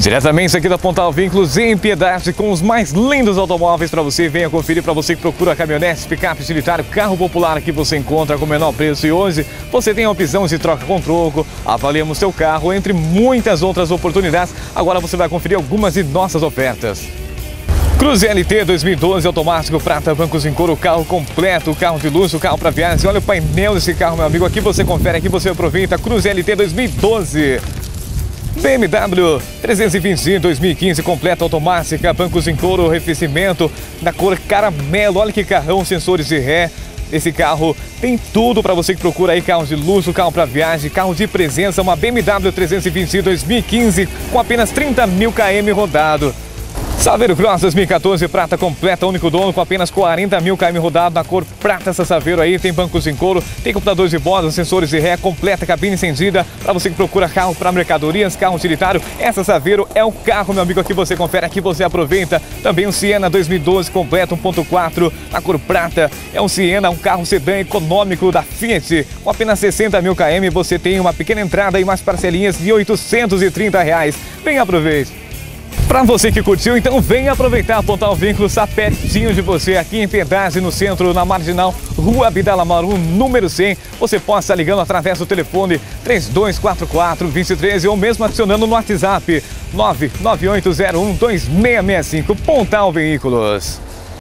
Diretamente aqui da Pontal Vínculos, em Piedade, com os mais lindos automóveis para você. Venha conferir para você que procura caminhonetes, picape utilitário, carro popular que você encontra com menor preço. E hoje você tem a opção de troca com troco. Avaliamos seu carro, entre muitas outras oportunidades. Agora você vai conferir algumas de nossas ofertas. Cruze LT 2012 automático prata, bancos em couro, carro completo, carro de luxo, carro para viagem. Olha o painel desse carro, meu amigo. Aqui você confere, aqui você aproveita. Cruze LT 2012. BMW 320 2015 completa automática, bancos em couro, arrefecimento da cor caramelo. Olha que carrão, sensores de ré. Esse carro tem tudo para você que procura aí carros de luxo, carro para viagem, carro de presença, uma BMW 320 2015 com apenas 30 mil km rodado. Saveiro Cross 2014, prata completa, único dono com apenas 40 mil km rodado na cor prata essa Saveiro aí. Tem bancos em couro, tem computadores de bordo, sensores de ré, completa, cabine incendida. Para você que procura carro para mercadorias, carro utilitário, essa Saveiro é o carro, meu amigo, aqui você confere, aqui você aproveita. Também um Siena 2012 completo 1.4 na cor prata. É um Siena, um carro sedã econômico da Fiat. Com apenas 60 mil km você tem uma pequena entrada e mais parcelinhas de 830 reais. Vem aproveite. Para você que curtiu, então vem aproveitar Pontal Vínculo, está pertinho de você, aqui em Piedade, no centro, na Marginal, Rua Abdala Maru, número 100. Você pode estar ligando através do telefone 3244-2013 ou mesmo adicionando no WhatsApp 998012665. Pontal Veículos.